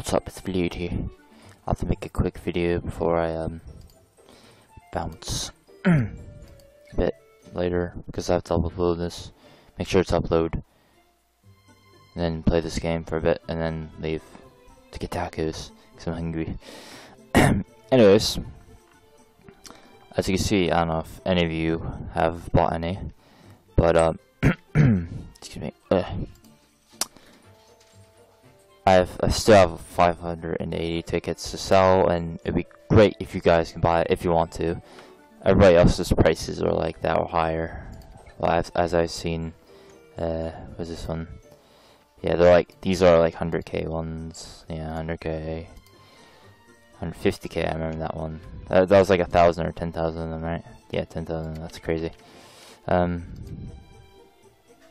What's up, it's Vlad here. I'll have to make a quick video before I um bounce a bit later because I have to upload this. Make sure it's upload. And then play this game for a bit and then leave to get tacos because I'm hungry. Anyways, as you can see, I don't know if any of you have bought any, but um, excuse me. Ugh. I have I still have 580 tickets to sell, and it'd be great if you guys can buy it if you want to. Everybody else's prices are like that or higher. Well, as, as I've seen, uh, what's this one? Yeah, they're like these are like 100k ones. Yeah, 100k, 150k. I remember that one. That, that was like a thousand or 10,000 of them, right? Yeah, 10,000. That's crazy. Um,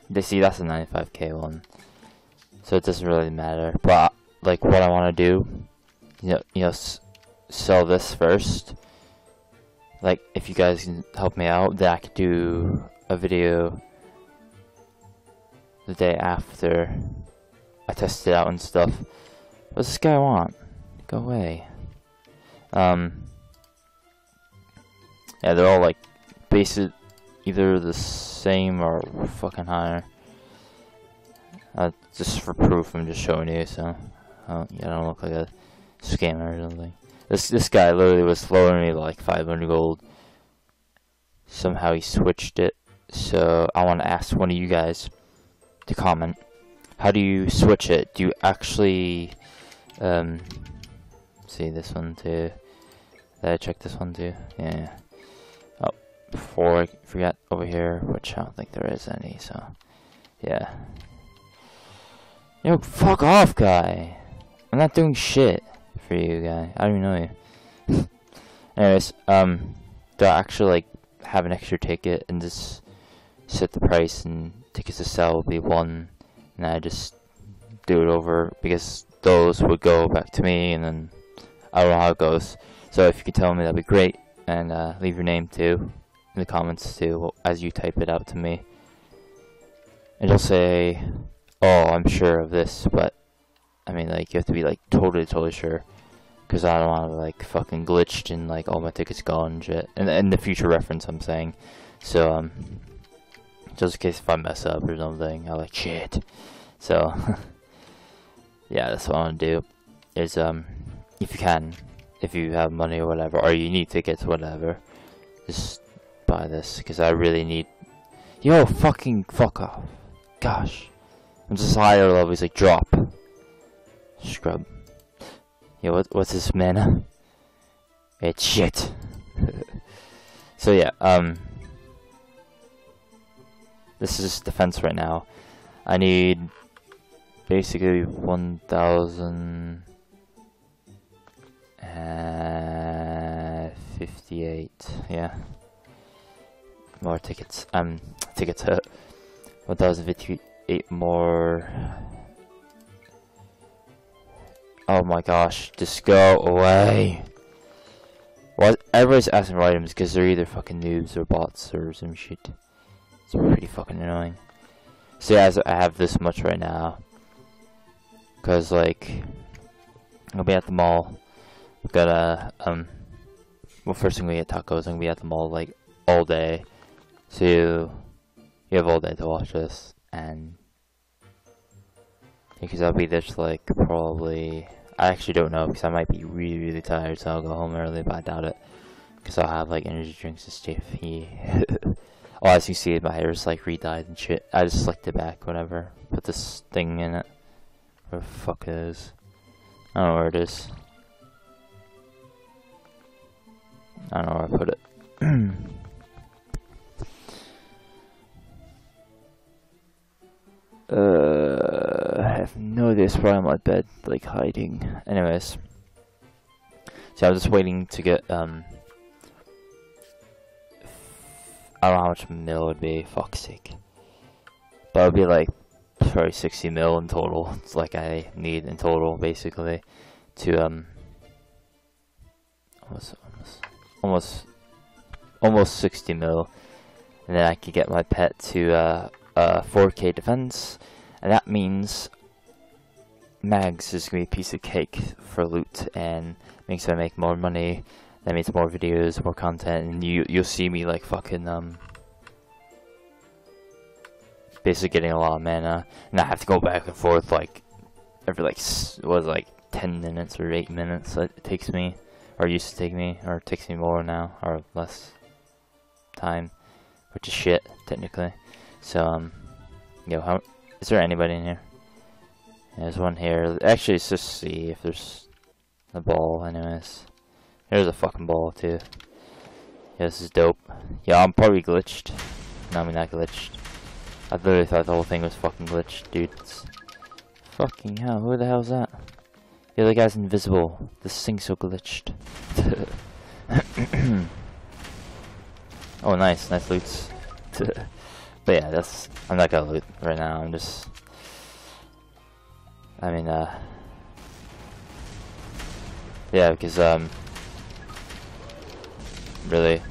they see that's a 95k one so it doesn't really matter. But like what I want to do, you know, you know, sell this first. Like if you guys can help me out, then I could do a video the day after I test it out and stuff. What does this guy want? Go away. Um. Yeah, they're all like basic, either the same or fucking higher. Uh, just for proof, I'm just showing you, so uh, yeah, I don't look like a scammer or something. This this guy literally was lowering me like 500 gold. Somehow he switched it, so I want to ask one of you guys to comment. How do you switch it? Do you actually um, see this one too? Did I check this one too? Yeah. Oh, before I forget over here, which I don't think there is any. So, yeah. Yo, fuck off, guy. I'm not doing shit for you, guy. I don't even know you. Anyways, um, do I actually, like, have an extra ticket and just set the price and tickets to sell will be one, and I just do it over, because those would go back to me, and then I don't know how it goes. So if you could tell me, that'd be great, and uh, leave your name, too, in the comments, too, as you type it out to me. And just say oh, I'm sure of this, but I mean, like, you have to be, like, totally, totally sure. Because I don't want to, like, fucking glitched and, like, all my tickets gone and shit. And, and the future reference, I'm saying. So, um, just in case if I mess up or something, I'm like, shit. So, yeah, that's what I want to do. Is, um, if you can, if you have money or whatever, or you need tickets, whatever, just buy this. Because I really need. Yo, fucking fuck off. Gosh. I'm just higher level, he's like, drop. Scrub. Yeah, what, what's this mana? It's shit. so yeah, um... This is defense right now. I need basically 1,000... Uh, 58, yeah. More tickets, um, tickets hurt. 1,058 eight more. Oh my gosh, just go away. Well, everybody's asking for items because they're either fucking noobs or bots or some shit. It's pretty fucking annoying. So yeah, I have this much right now. Cause like, I'll be at the mall. I've got a, um, well first I'm gonna get tacos, I'm gonna be at the mall like all day. So you have all day to watch this and because I'll be there like probably I actually don't know because I might be really really tired so I'll go home early but I doubt it. Because I'll have like energy drinks and stuff yeah. oh as you see my hair is like re-dyed and shit. I just slicked it back whatever. Put this thing in it. Where the fuck it is. I don't know where it is. I don't know where I put it. Uh, have no idea. Probably on my bed, like hiding. Anyways, so I'm just waiting to get um. I don't know how much mil would be. Fuck's sake. But it would be like probably 60 mil in total. It's like I need in total, basically, to um. Almost, almost, almost, almost 60 mil, and then I could get my pet to uh uh, 4K defense, and that means mags is gonna be a piece of cake for loot and makes me make more money. That means more videos, more content, and you you'll see me like fucking um basically getting a lot of mana, and I have to go back and forth like every like was like ten minutes or eight minutes that it takes me, or used to take me, or takes me more now or less time, which is shit technically. So um, yo, how is there anybody in here? There's one here. Actually, let's just see if there's a ball. Anyways, there's a fucking ball too. Yeah, this is dope. Yeah, I'm probably glitched. No, I mean not glitched. I literally thought the whole thing was fucking glitched, dude. It's fucking hell, who the hell's that? The other guy's invisible. This thing's so glitched. oh, nice, nice loots. but yeah, that's. I'm not gonna loot right now. I'm just. I mean, uh. Yeah, because, um. Really.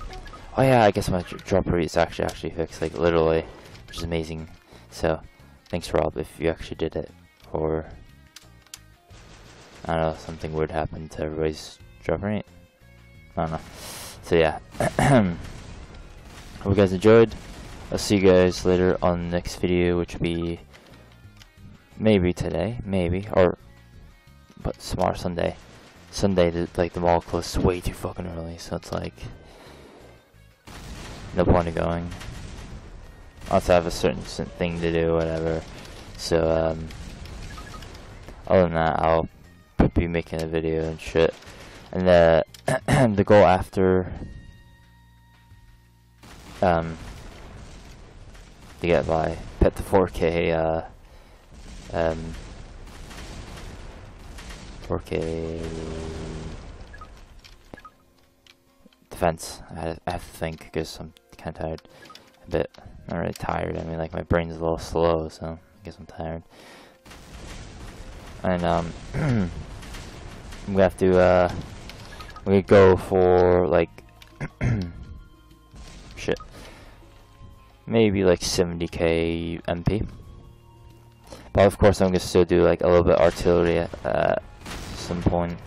Oh yeah, I guess my drop rate is actually actually fixed, like literally, which is amazing. So, thanks Rob if you actually did it, or I don't know, something weird happened to everybody's drop rate. I don't know. So yeah, hope you guys enjoyed. I'll see you guys later on the next video, which will be maybe today, maybe, or but tomorrow Sunday. Sunday, the, like the mall closed way too fucking early, so it's like no point in going. I also have a certain cer- thing to do, whatever. So um, other than that, I'll be making a video and shit. And the the goal after um to get by pet the 4K uh um 4K defense. I have, to think because I'm kind of tired. A bit, not really tired. I mean, like my brain's a little slow, so I guess I'm tired. And um, I'm gonna have to uh, we go for like shit, maybe like 70k MP. Of course, I'm gonna still do like a little bit artillery at uh, some point.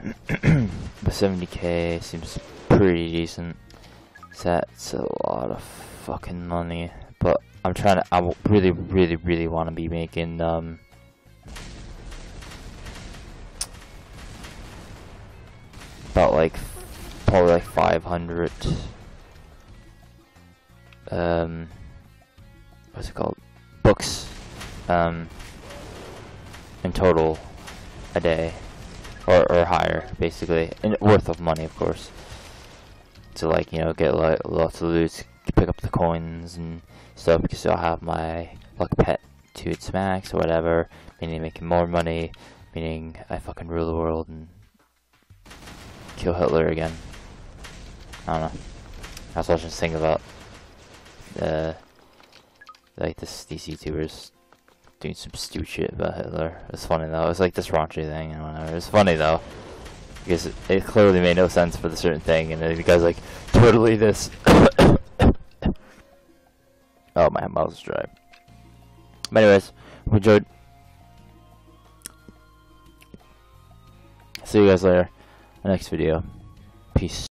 but 70k seems pretty decent. That's a lot of fucking money. But I'm trying to. I really, really, really want to be making um. About like, probably like 500. Um. What's it called? Um. In total, a day or, or higher, basically, and worth of money, of course. To like you know get like lots of loot, pick up the coins and stuff because I'll have my luck pet to its max or whatever, meaning making more money, meaning I fucking rule the world and kill Hitler again. I don't know. that's what I was this thing about the like this these YouTubers doing some stupid shit about Hitler. It's funny though. It was like this raunchy thing and whatever. It's funny though. Because it, clearly made no sense for the certain thing and then the guy's like, totally this Oh my mouth is dry. But anyways, enjoyed. See you guys later. Next video. Peace.